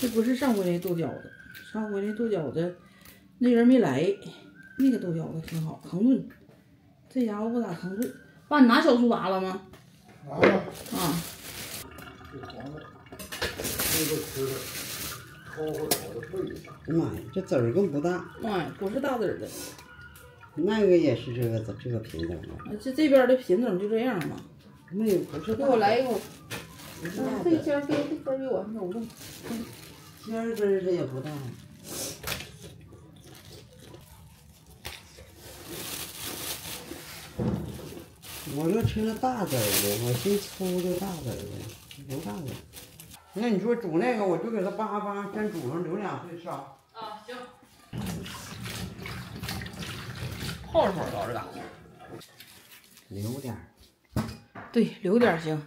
这不是上回那豆角子，上回那豆角子那人没来，那个豆角子挺好，扛炖。这家伙不咋扛炖。爸，你拿小苏打了吗？拿了。啊。这黄的，这个吃的，烤火烤的倍儿大。妈呀，这籽儿更不大。妈呀，不是大籽儿的。那个也是这个这个品种啊。这这边的品种就这样嘛。没有，不是。给我来一口。这尖儿给这根儿给我扭动。尖儿根儿这也不大。我就吃那大籽儿的，我寻粗的大籽儿的，不大的。那你说煮那个，我就给它扒扒先煮上，留两碎烧。啊，行。泡一会儿，老这嘎。留点儿。对，留点儿行。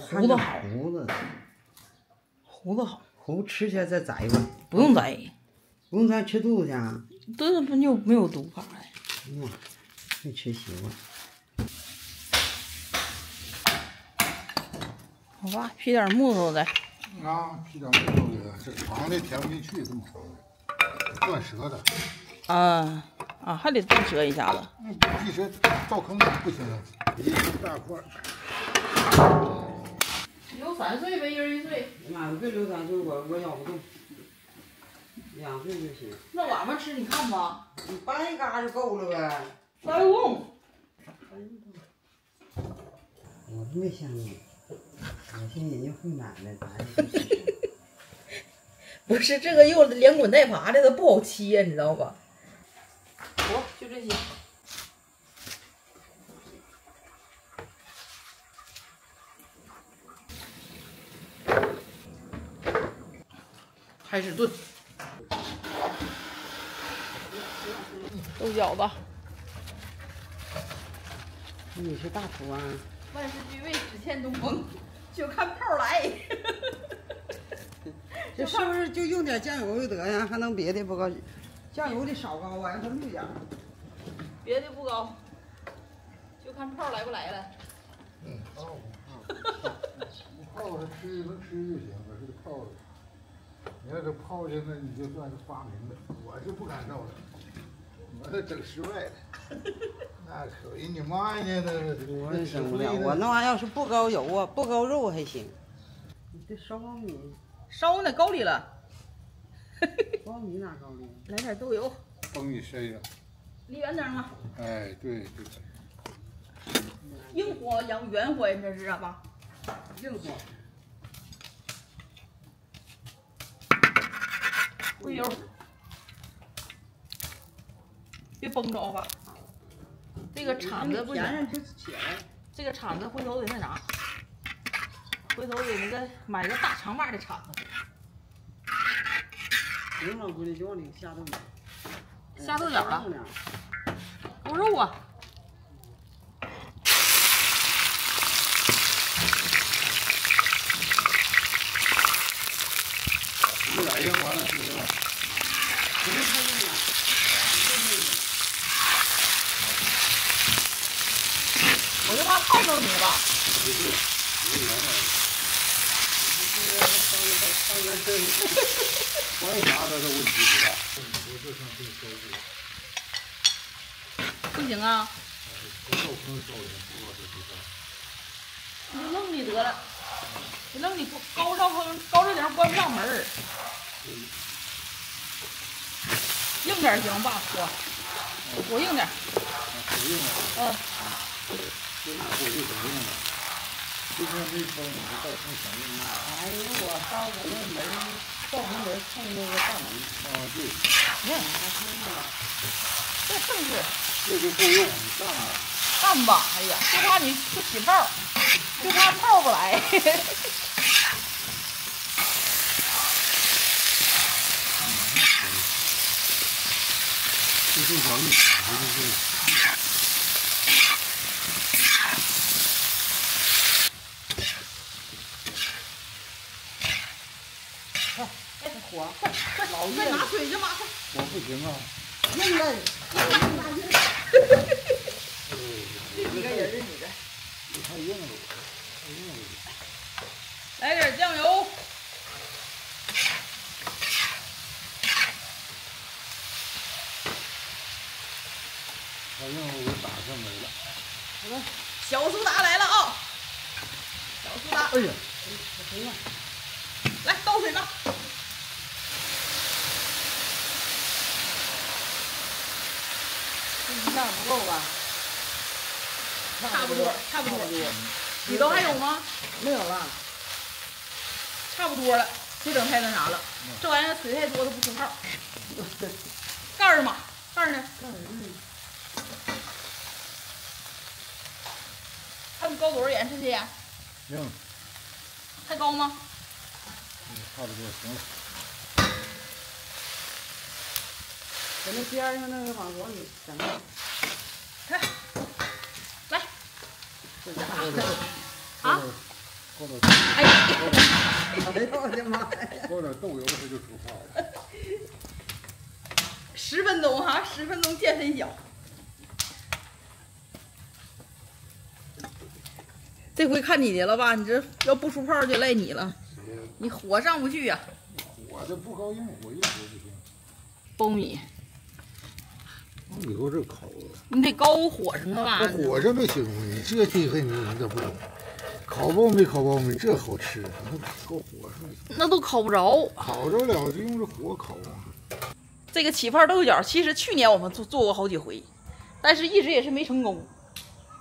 胡子好。胡子。胡子好。胡吃起来再宰一碗。不用宰。不用宰，吃肚子去啊？这不就没有毒怕呀？哇，没吃习惯。好吧，劈点木头的。啊，劈点木头的，这长的填不进去，这么长的，断舌的。啊啊，还得断舌一下子。那地舌倒坑里不行，一大块。留三岁呗，一人一岁。妈，别留三岁，我我咬不动。两岁就行。那晚上吃你看吧。你掰一嘎就够了呗。掰不动。我没想你。我寻人家会买卖，咱不是这个肉连滚带爬的，它不好切，你知道吧？好，就这些。开始炖豆角子。你是大厨啊？万事俱备，只欠东风。就看泡来，这是不是就用点酱油就得呀？还能别的不高？酱油得少高啊，让它绿点。别的不高，就看泡来不来了。嗯，泡泡，泡着 吃能吃就行，可是泡着。你要这泡着，那你就算是发明的，我是不敢弄了，我这整失败了。那可以，你妈呀！那真受不了。我那玩意要是不高油啊，不高肉还行。你这烧苞米，烧那高里了。苞米哪高里？来点豆油。帮你塞上。离远点嘛。哎，对对。硬火养圆火，这是吧？硬火。贵油。别崩着吧。这个铲子不行，这个铲子回头得那啥，回头得那个买个大长把的铲子。平常回来就往里下豆角，下豆角了，勾肉啊。又来一个完了，泡着你吧。不行啊。你就扔里得了，你弄你高烧，高这点关不上门儿。硬点行吧，火，火硬点。嗯。这火就怎么用了？就像这风，你就带风墙用哎呦，我烧我那门，灶台门冲那个大门。啊，对。你看，这正是。这就够用，你干吧。干吧，哎呀，就怕你不起泡，就怕泡不来。这这小玉，这就是。火，快快，再拿水去吧，快！我不行啊。硬了，这几个人儿，你这。太硬了，太硬了。来点酱油。小苏打来了啊！小苏打，哎呀，来倒水吧。这一下不够吧？差不多，差不多。里头还有吗？没有了。差不多了，别整太那啥了。这玩意儿水太多，它不出泡。盖儿嘛，盖儿呢？盖儿还有高多少盐？这些？行。太高吗？差不多行了。在那边上那个往往里整。来，来。啊？哎呀！哎呦我的妈呀！搁点豆油，它就出泡了。十分钟哈，十分钟见分晓。这回看你的了吧？你这要不出泡就赖你了。你火上不去呀。火这不高硬，火一火不行。苞米。以后这烤。你得高火上啊吧？火上没行，你这地黑你你咋不懂？烤苞米，烤苞米，这好吃，那搁火上。那都烤不着。烤着了，就用这火烤啊。这个起泡豆角，其实去年我们做做过好几回，但是一直也是没成功。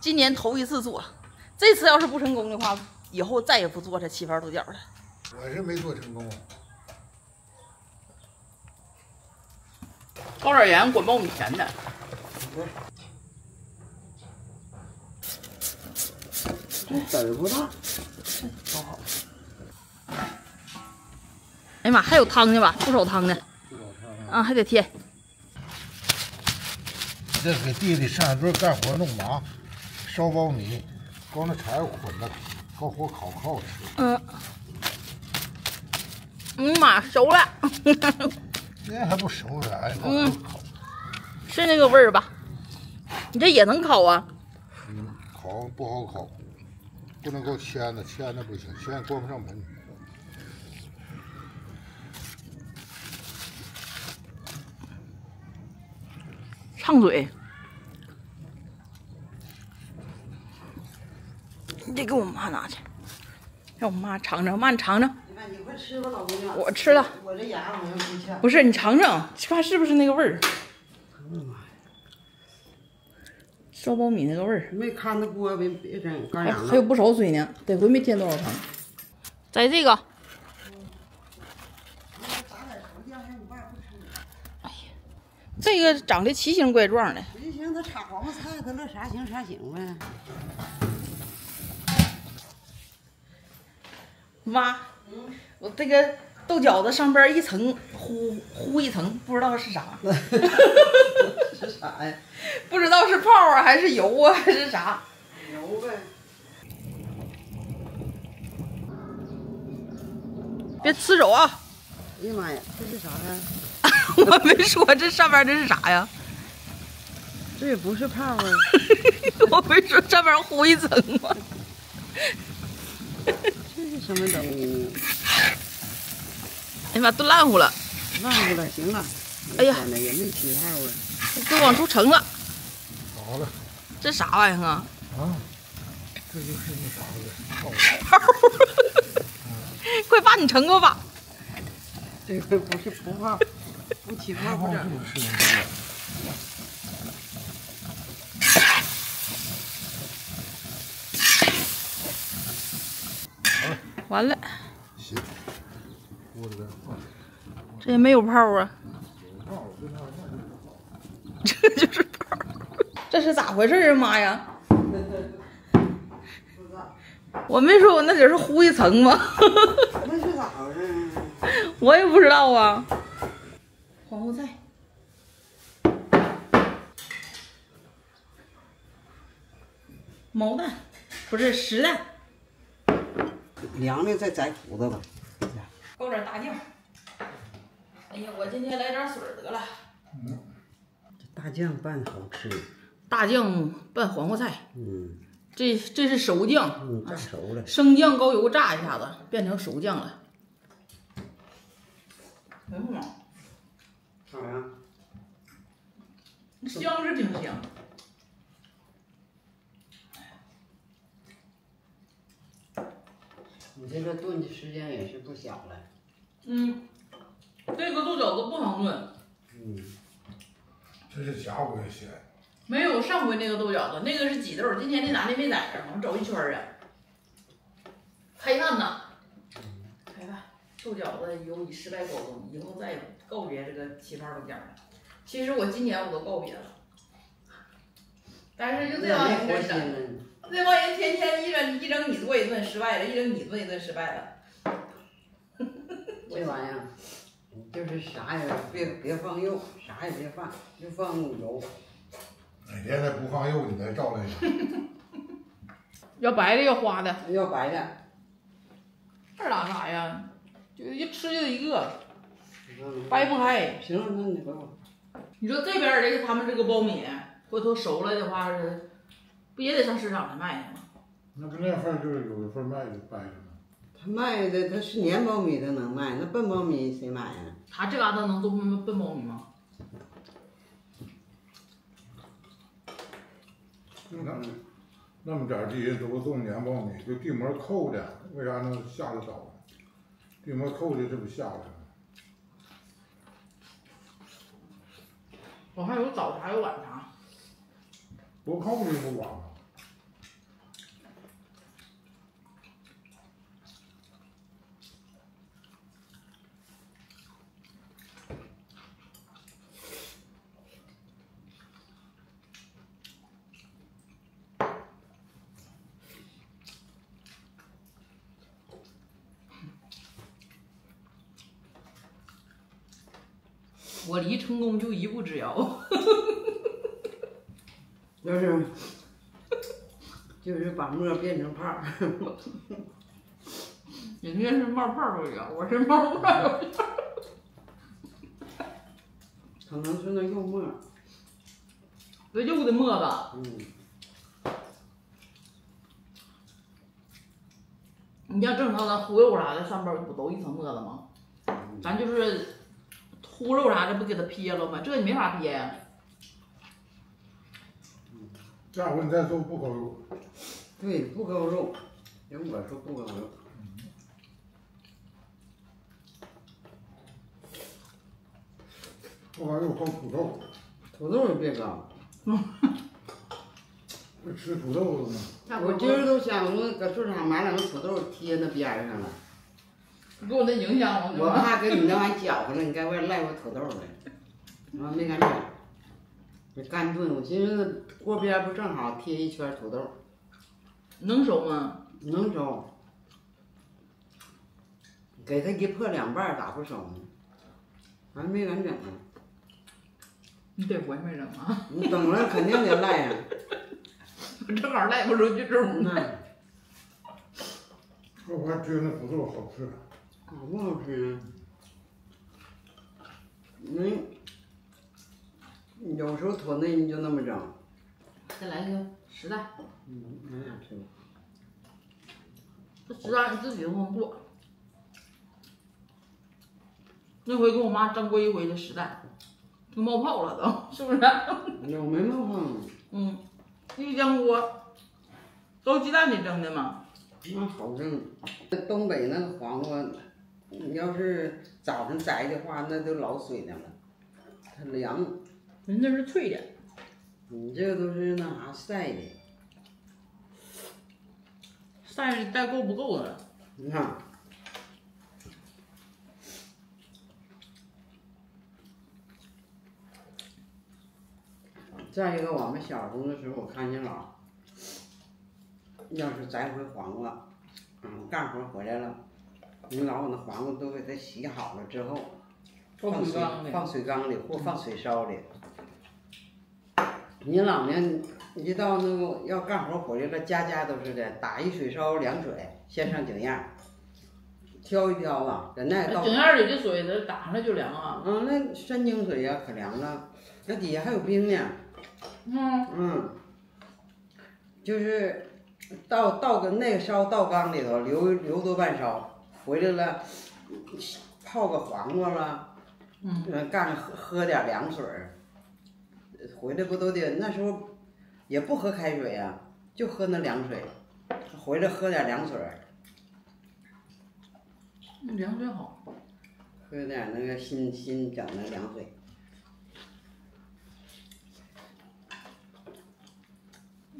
今年头一次做，这次要是不成功的话，以后再也不做这起泡豆角了。我是没做成功。高点盐，滚苞米甜的。这籽儿不大，好好。哎呀妈，还有汤呢吧？不少汤呢。啊，还得添。这给弟弟上一顿干活弄麻，烧苞米，光那柴火捆着，高火烤可好吃。嗯。嗯妈，熟了。那还不熟呢？哎，嗯，是那个味儿吧？你这也能烤啊？嗯，烤不好烤。不能够签的，签的不行，签关不上门。烫嘴，你得给我妈拿去，让我妈尝尝，妈你尝尝。吃吧，老姑娘。我吃了。我这牙好像不欠。不是，你尝尝，看是不是那个味儿。烧苞米那个味儿，没看那锅，别别整干还还有不少水呢，得亏没添多少糖。在这个。哎呀，这个长得奇形怪状的。奇形，他插黄瓜菜，他乐啥形啥形呗。妈，我这个豆角子上边一层糊糊一层，不知道是啥。是啥呀？不知道是泡啊，还是油啊，还是啥？油呗。别呲手啊！哎呀妈呀，这是啥呀？我没说这上面这是啥呀？这也不是泡啊。我没说上面糊一层吗？这是什么东西？哎呀妈，都烂乎了。烂乎了，行了。哎呀，也没起泡啊。都往出盛了。好了。这啥玩意儿啊？啊，这就是那啥的泡。快把你盛过吧。这个不是不泡，不起泡不整。完了。行。我这个。这也没有泡啊。这就是泡，这是咋回事啊？妈呀！我没说我那底是糊一层吗？那是咋回事？我也不知道啊。黄瓜菜，毛蛋，不是实蛋。凉的再摘胡子吧。搞点大酱。哎呀，我今天来点水得了。嗯，这大酱拌好吃。大酱拌黄瓜菜。嗯，这这是熟酱。嗯，炸熟了。生酱高油炸一下子，变成熟酱了。干啥呀？香是挺香。你这个炖的时间也是不小了。嗯。这个豆角子不好炖，嗯，这是下回咸，没有上回那个豆角子，那个是挤豆，今天那男的没在这儿，我们走一圈儿啊。开饭呐，开饭，豆角子由以失败告终，以后再也告别这个起泡豆角了。其实我今年我都告别了，但是就这帮人活真的。心了。这帮人天天一整一整你做一顿失败了，一整你做一顿失败了。这玩意儿就是啥也别别放肉，啥也别放，就放油。哪天再不放肉，你再照来一下。要白的要花的，要白的，二打啥呀？就一吃就一个，嗯掰不开。行，那你回我。你说这边儿这个他们这个苞米，回头熟了的话是，不也得上市场去卖去吗？那不那份儿就是有一份卖的掰的吗？他卖的他是粘苞米他能卖，那笨苞米谁买呀？他这嘎达能做笨笨苞米吗？那那么点儿地人都种粘苞米，就地膜扣的，为啥能下得早？地膜扣的，这不下来了？我还有早茶有晚茶，不扣的不晚吗？我离成功就一步之遥。就是就是把沫变成泡儿，人家是冒泡都有，我是冒泡豆角。可能是那肉沫儿。这肉的沫子，嗯，你像正常咱烀肉啥的，上边不都一层沫子吗？咱就是烀肉啥的，不给它撇了吗？这你没法撇呀。下回你再做不扣肉，对，不勾肉，人我说不勾肉。不扣肉扣土豆，土豆也别搞，不 吃土豆了吗？我今儿都想我搁市场买两个土豆贴那边上了，给我那影响我怕 给你那玩意儿搅和了，你该外赖我土豆儿了，我没敢整，这干炖，我寻思锅边不正好贴一圈土豆，能熟吗？能熟，给它一破两半咋不熟呢？还没敢整呢，你得我也没整啊，你整了肯定得赖呀、我 正好赖不出去蒸呢。那这玩意儿撅那土豆好吃，好不好吃啊？嗯，有时候坨内你就那么整，再来一个实在，嗯，俺俩吃吧。这实在你自己都能做。那回跟我妈蒸过一回的实在，都冒泡了都，是不是？有没冒泡呢？嗯，一蒸锅，都鸡蛋里蒸的嘛。那好蒸。东北那个黄瓜，你要是早上摘的话，那都老水灵了，它凉。人那是脆的，你这个都是那啥晒的，晒的带够不够的了。你看。再一个，我们小时候的时候，我看见老，要是摘回黄瓜，嗯，干活回来了，你老把那黄瓜都给它洗好了之后，放放水缸里，放水缸里或放水烧里。你老呢，一到那个要干活回来了，家家都是的，打一水烧凉水，先上井沿儿，挑一挑吧，在那倒井沿里的水，它打上来就凉啊。嗯，那山井水呀、可凉了，那底下还有冰呢。嗯，嗯，就是倒倒个那个烧倒缸里头，留留多半烧，回来了，泡个黄瓜了，嗯，呃，干喝喝点凉水儿，回来不都得那时候也不喝开水呀、就喝那凉水，回来喝点凉水儿，凉水好。喝点那个新新整的凉水。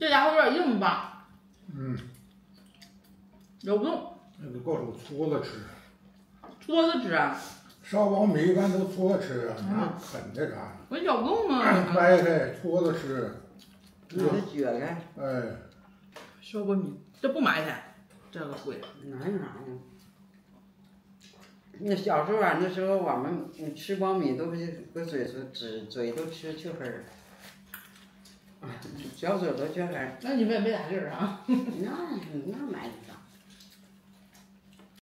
这家伙有点硬吧？嗯，咬不动，那个够手搓着吃，搓着吃啊，烧苞米一般都搓着吃啊，啃的啥？我咬不动啊。掰开搓着吃，那是撅开，哎，烧苞米这不埋汰，这个贵。哪有啥呀？那小时候啊，那时候我们嗯吃苞米都是搁嘴唇纸嘴都吃去黑儿，啊，小嘴都去黑儿，那你们也没咋地儿啊？那那埋汰啥？